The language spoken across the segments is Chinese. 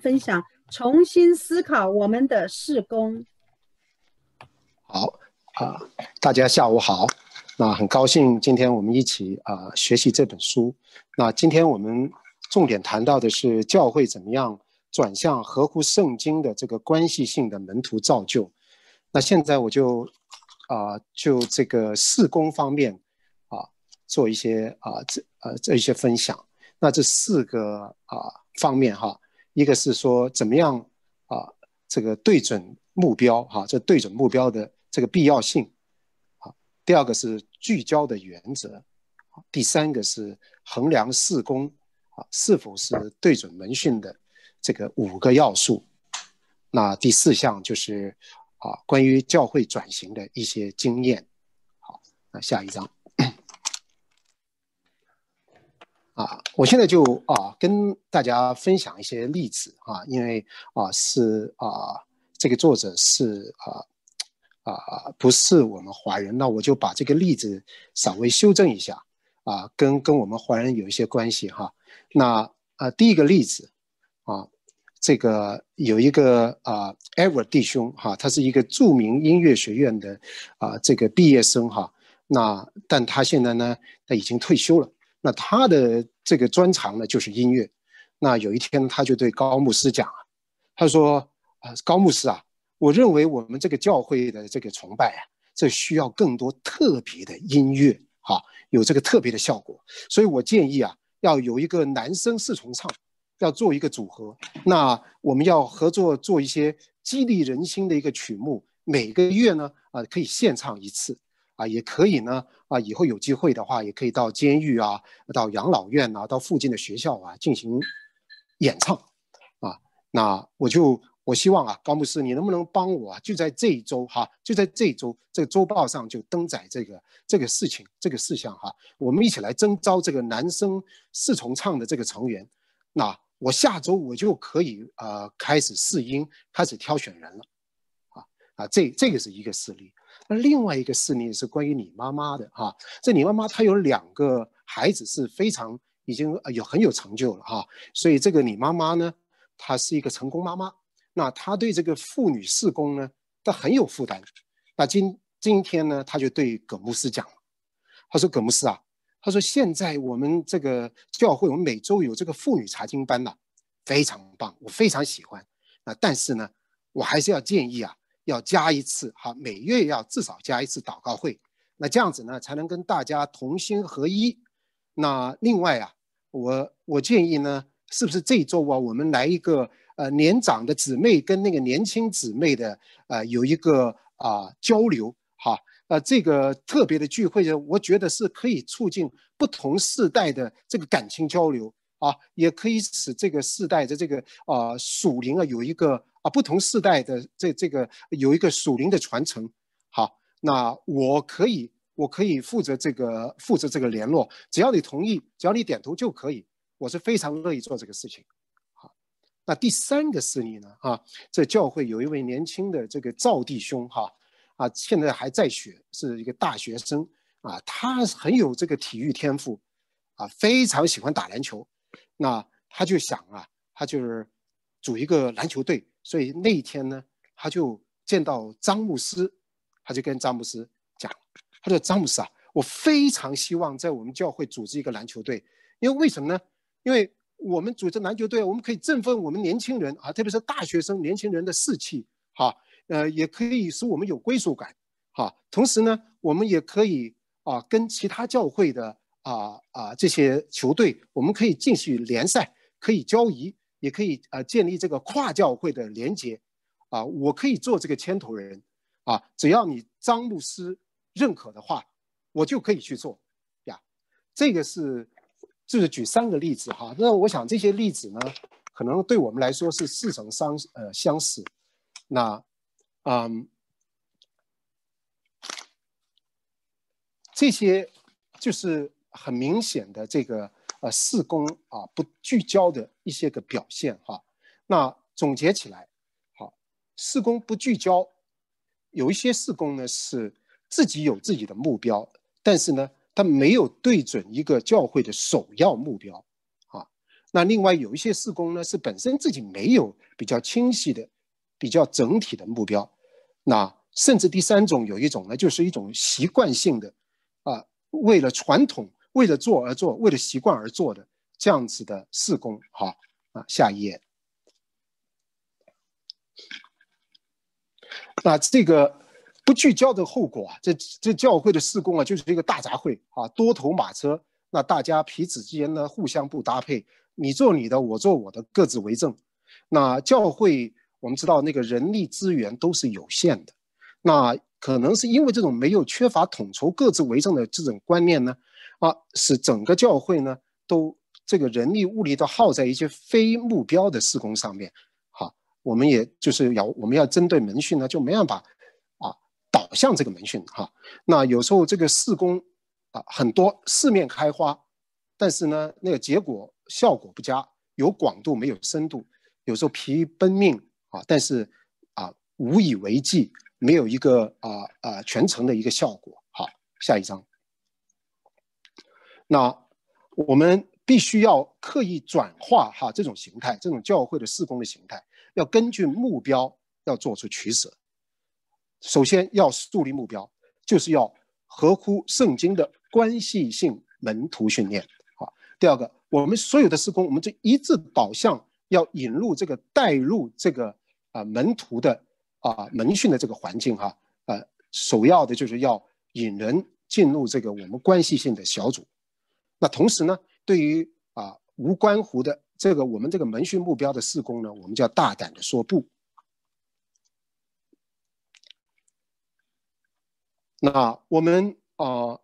分享，重新思考我们的事工。好啊，大家下午好。那很高兴今天我们一起啊学习这本书。那今天我们重点谈到的是教会怎么样转向合乎圣经的这个关系性的门徒造就。那现在我就啊就这个事工方面啊做一些啊这呃这一些分享。那这四个啊方面哈，一个是说怎么样啊这个对准目标哈，这对准目标的这个必要性啊。第二个是聚焦的原则，第三个是衡量事工啊是否是对准门训的这个五个要素。那第四项就是啊关于教会转型的一些经验。好，那下一章。啊，我现在就啊跟大家分享一些例子啊，因为啊是啊这个作者是啊。啊，不是我们华人，那我就把这个例子稍微修正一下啊，跟跟我们华人有一些关系哈。那啊，第一个例子啊，这个有一个啊，Ever 弟兄哈，他是一个著名音乐学院的啊这个毕业生哈。那但他现在呢，他已经退休了。那他的这个专长呢，就是音乐。那有一天，他就对高牧师讲啊，他说啊，高牧师啊。我认为我们这个教会的这个崇拜啊，这需要更多特别的音乐，哈，有这个特别的效果。所以我建议啊，要有一个男生四重唱，要做一个组合。那我们要合作做一些激励人心的一个曲目，每个月呢，啊，可以献唱一次，啊，也可以呢，啊，以后有机会的话，也可以到监狱啊，到养老院啊，到附近的学校啊进行演唱，啊，那我就。我希望啊，高牧师，你能不能帮我啊？就在这一周哈，就在这一周，这个周报上就登载这个这个事情这个事项哈。我们一起来征招这个男生四重唱的这个成员。那我下周我就可以呃开始试音，开始挑选人了。啊啊，这这个是一个事例。那另外一个事例是关于你妈妈的哈。这你妈妈她有两个孩子是非常已经有很有成就了哈。所以这个你妈妈呢，她是一个成功妈妈。那她对这个妇女事工呢，她很有负担。那今今天呢，他就对葛牧师讲了，他说：“葛牧师啊，他说现在我们这个教会，我们每周有这个妇女查经班呐，非常棒，我非常喜欢。啊，但是呢，我还是要建议啊，要加一次哈，每月要至少加一次祷告会。那这样子呢，才能跟大家同心合一。那另外啊，我我建议呢，是不是这周啊，我们来一个？”呃，年长的姊妹跟那个年轻姊妹的呃有一个啊交流哈，呃这个特别的聚会呢，我觉得是可以促进不同世代的这个感情交流啊，也可以使这个世代的这个啊属灵啊有一个啊不同世代的这这个有一个属灵的传承。好，那我可以我可以负责这个负责这个联络，只要你同意，只要你点头就可以，我是非常乐意做这个事情。那第三个事例呢？啊，这教会有一位年轻的这个赵弟兄，哈，啊，现在还在学，是一个大学生，啊，他很有这个体育天赋，啊，非常喜欢打篮球，那他就想啊，他就是组一个篮球队，所以那一天呢，他就见到詹姆斯，他就跟詹姆斯讲，他说詹姆斯啊，我非常希望在我们教会组织一个篮球队，因为为什么呢？因为我们组织篮球队，我们可以振奋我们年轻人啊，特别是大学生年轻人的士气，哈，呃，也可以使我们有归属感，哈。同时呢，我们也可以啊，跟其他教会的啊啊这些球队，我们可以进行联赛，可以交易，也可以呃建立这个跨教会的连接，啊，我可以做这个牵头人，啊，只要你张牧师认可的话，我就可以去做，呀，这个是。就是举三个例子哈，那我想这些例子呢，可能对我们来说是似曾相呃相识。那，嗯，这些就是很明显的这个呃事工啊不聚焦的一些个表现哈。那总结起来，好，事工不聚焦，有一些事工呢是自己有自己的目标，但是呢。他没有对准一个教会的首要目标，啊，那另外有一些事工呢，是本身自己没有比较清晰的、比较整体的目标。那甚至第三种有一种呢，就是一种习惯性的，啊，为了传统、为了做而做、为了习惯而做的这样子的事工。好，啊，下一页。那这个不聚焦的后果啊，这这教会的事工啊，就是一个大杂烩啊，多头马车。那大家彼此之间呢，互相不搭配。你做你的，我做我的，各自为政。那教会我们知道，那个人力资源都是有限的。那可能是因为这种没有缺乏统筹、各自为政的这种观念呢，啊，使整个教会呢都这个人力物力都耗在一些非目标的施工上面。好，我们也就是要我们要针对门训呢，就没办法啊导向这个门训哈。那有时候这个施工啊很多四面开花，但是呢那个结果。效果不佳，有广度没有深度，有时候疲于奔命啊，但是啊无以为继，没有一个啊啊全程的一个效果。好，下一章。那我们必须要刻意转化哈这种形态，这种教会的事工的形态，要根据目标要做出取舍。首先要树立目标，就是要合乎圣经的关系性门徒训练。好，第二个。我们所有的施工，我们就一致导向要引入这个带入这个啊门徒的啊门训的这个环境哈，呃，首要的就是要引人进入这个我们关系性的小组。那同时呢，对于啊无关乎的这个我们这个门训目标的施工呢，我们就要大胆的说不。那我们啊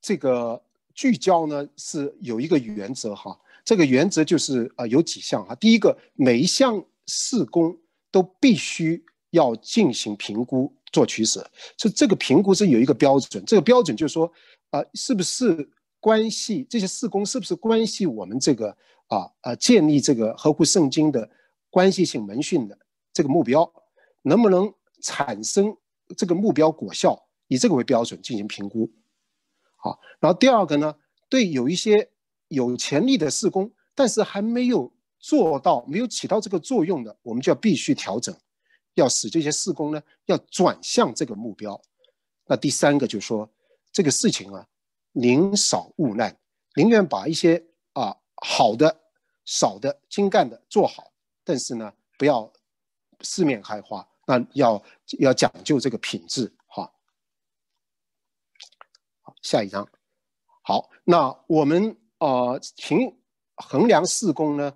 这个。聚焦呢是有一个原则哈，这个原则就是啊有几项哈。第一个，每一项施工都必须要进行评估做取舍，就这个评估是有一个标准，这个标准就是说啊是不是关系这些事工是不是关系我们这个啊啊建立这个合乎圣经的关系性门训的这个目标，能不能产生这个目标果效，以这个为标准进行评估。好，然后第二个呢，对有一些有潜力的施工，但是还没有做到、没有起到这个作用的，我们就要必须调整，要使这些施工呢要转向这个目标。那第三个就是说，这个事情啊，宁少勿滥，宁愿把一些啊好的、少的、精干的做好，但是呢，不要四面开花，那要要讲究这个品质哈。下一章，好，那我们呃评衡量事工呢，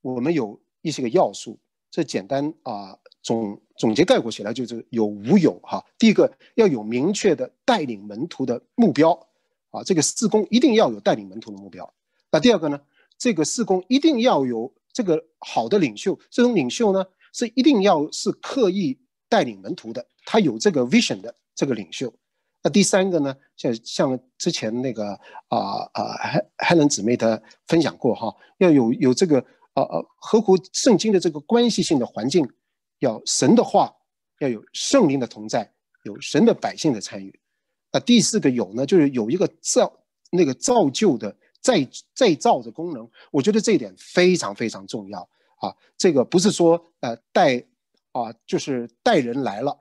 我们有一些个要素，这简单啊总总结概括起来就是有无有哈。第一个要有明确的带领门徒的目标啊，这个事工一定要有带领门徒的目标。那第二个呢，这个事工一定要有这个好的领袖，这种领袖呢是一定要是刻意带领门徒的，他有这个 vision 的这个领袖。那第三个呢，像像之前那个啊啊海海伦姊妹的分享过哈，要有有这个呃呃合乎圣经的这个关系性的环境，要神的话，要有圣灵的同在，有神的百姓的参与。那第四个有呢，就是有一个造那个造就的再再造的功能，我觉得这一点非常非常重要啊。这个不是说呃带啊，就是带人来了。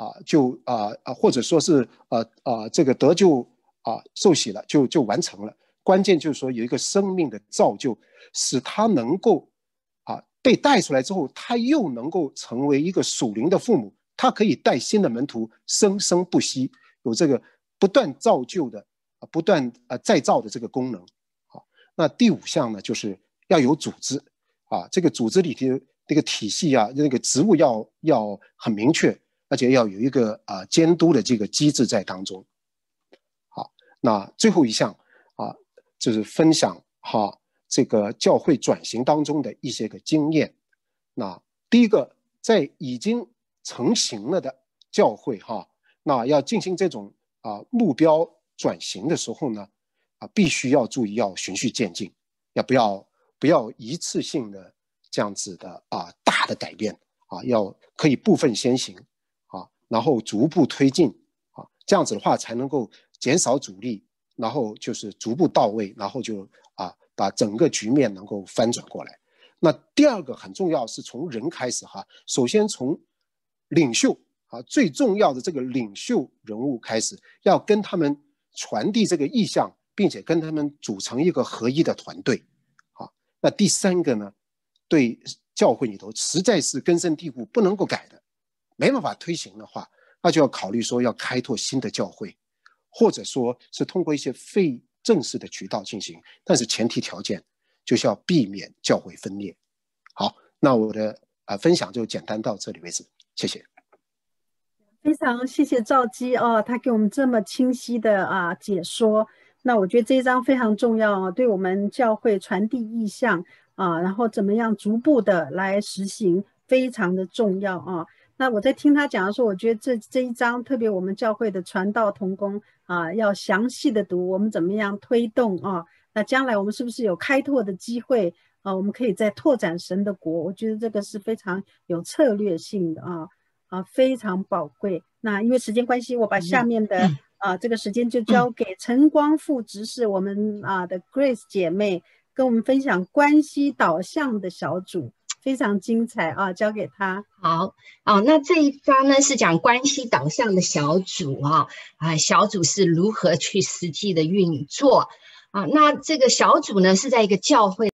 啊，就啊啊，或者说是呃啊，这个得救啊受洗了，就就完成了。关键就是说有一个生命的造就，使他能够啊被带出来之后，他又能够成为一个属灵的父母，他可以带新的门徒生生不息，有这个不断造就的啊不断啊再造的这个功能。好，那第五项呢，就是要有组织啊，这个组织里头那个体系啊，那个职务要要很明确。而且要有一个啊监督的这个机制在当中。好，那最后一项啊，就是分享哈这个教会转型当中的一些个经验。那第一个，在已经成型了的教会哈，那要进行这种啊目标转型的时候呢，啊必须要注意要循序渐进，要不要不要一次性的这样子的啊大的改变啊，要可以部分先行啊。然后逐步推进，啊，这样子的话才能够减少阻力，然后就是逐步到位，然后就啊把整个局面能够翻转过来。那第二个很重要，是从人开始哈，首先从领袖啊最重要的这个领袖人物开始，要跟他们传递这个意向，并且跟他们组成一个合一的团队。好，那第三个呢，对教会里头实在是根深蒂固不能够改的，没办法推行的话，那就要考虑说要开拓新的教会，或者说是通过一些非正式的渠道进行，但是前提条件。就是要避免教会分裂。好，那我的啊分享就简单到这里为止，谢谢。非常谢谢赵基哦，他给我们这么清晰的啊解说。那我觉得这一章非常重要啊，对我们教会传递意向啊，然后怎么样逐步的来实行，非常的重要啊。那我在听他讲的时候，我觉得这这一章特别我们教会的传道同工啊，要详细的读，我们怎么样推动啊。那将来我们是不是有开拓的机会啊？我们可以在拓展神的国，我觉得这个是非常有策略性的啊啊，非常宝贵。那因为时间关系，我把下面的啊这个时间就交给陈光副执事，我们啊的 Grace 姐妹跟我们分享关系导向的小组，非常精彩啊，交给她。好啊，那这一章呢是讲关系导向的小组啊啊，小组是如何去实际的运作。啊，那这个小组呢是在一个教会。